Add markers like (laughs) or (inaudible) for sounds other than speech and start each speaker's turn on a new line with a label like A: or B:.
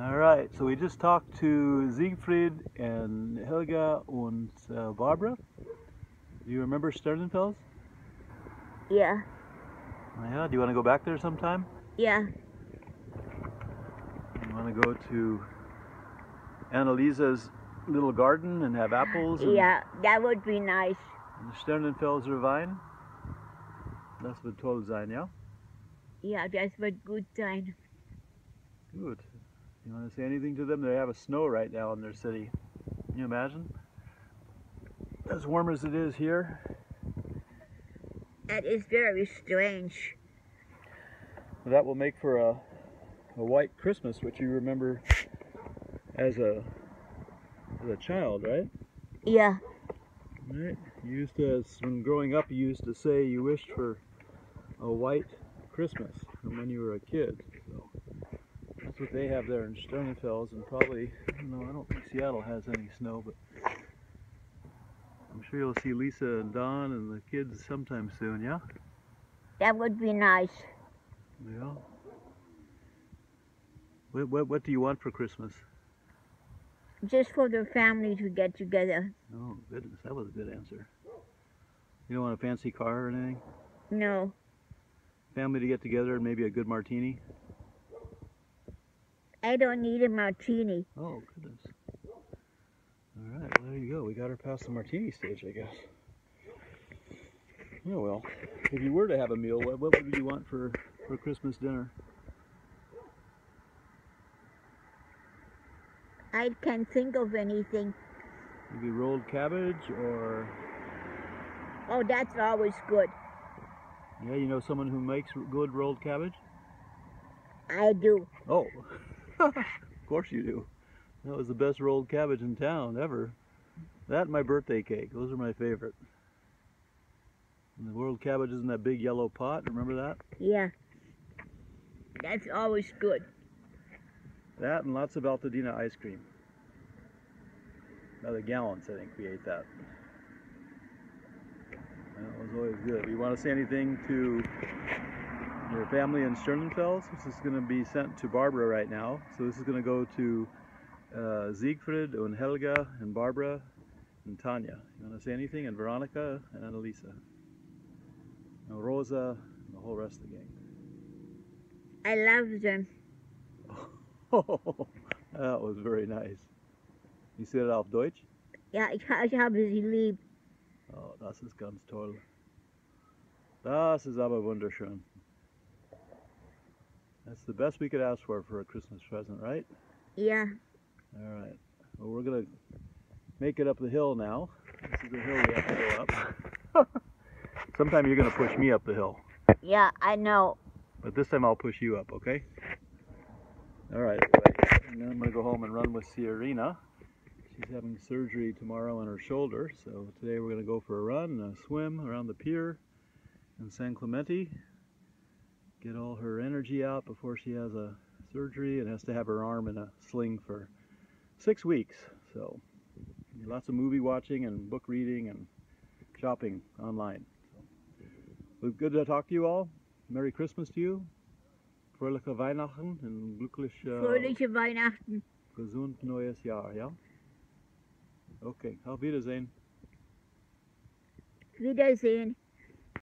A: All right, so we just talked to Siegfried and Helga and uh, Barbara. Do you remember Sternenfels?
B: Yeah,
A: yeah, do you want to go back there sometime?
B: yeah,
A: You want to go to Annalisa's little garden and have apples and,
B: yeah, that would be nice.
A: and Sternenfelser Wein? Das wird toll sein, ja?
B: Yeah, that would good sein.
A: Good. You want to say anything to them? They have a snow right now in their city. Can you imagine? As warm as it is here.
B: That is very strange.
A: That will make for a, a white Christmas, which you remember as a as a child, right?
B: Yeah,
A: Right. You used to, when growing up, you used to say you wished for a white Christmas from when you were a kid. So that's what they have there in Sternenfels, and probably, no, I don't think Seattle has any snow, but I'm sure you'll see Lisa and Don and the kids sometime soon. Yeah.
B: that would be nice.
A: Yeah. What, what, what do you want for Christmas?
B: Just for the family to get together.
A: Oh, goodness, that was a good answer. You don't want a fancy car or anything?
B: No,
A: Family to get together and maybe a good martini?
B: I don't need a martini.
A: Oh, goodness. All right, well, there you go. We got her past the martini stage, I guess. Yeah, well. If you were to have a meal, what, what would you want for, for Christmas dinner?
B: I can't think of anything.
A: Maybe rolled cabbage or,
B: Oh, that's always good.
A: yeah, you know someone who makes good rolled cabbage?
B: I do.
A: Oh, of course you do. That was the best rolled cabbage in town ever. That and my birthday cake. Those are my favorite. And the rolled cabbage is in that big yellow pot. Remember that?
B: Yeah. That's always good.
A: That and lots of Altadena ice cream. By the gallons, I think we ate that. That was always good. You want to say anything to your family in Sternenfels? This is going to be sent to Barbara right now. So this is going to go to uh, Siegfried and Helga and Barbara and Tanya. You want to say anything? And Veronica and Annalisa. And Rosa and the whole rest of the gang.
B: I love them.
A: Oh, (laughs) that was very nice. You said it auf Deutsch?
B: Ja, ich, ha- ich habe sie lieb.
A: Oh, das ist ganz toll. Das ist aber wunderschön. That's the best we could ask for for a Christmas present, right?
B: Yeah.
A: All right. Well, we're gonna make it up the hill now. This is the hill we have to go up. (laughs) Sometime you're gonna push me up the hill,
B: Yeah, I know.
A: but this time I'll push you up, okay? All right. And then I'm gonna go home and run with Ciarina. She's having surgery tomorrow on her shoulder, so today we're gonna go for a run and a swim around the pier in San Clemente. Get all her energy out before she has a surgery and has to have her arm in a sling for six weeks. So lots of movie watching and book reading and shopping online. So, good to talk to you all. Merry Christmas to you. Fröhliche Weihnachten und glücklich äh, uh,
B: Fröhliche Weihnachten.
A: gesund neues Jahr, ja? Okay, auf Wiedersehen.
B: Wiedersehen.